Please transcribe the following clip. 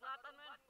Selatan men.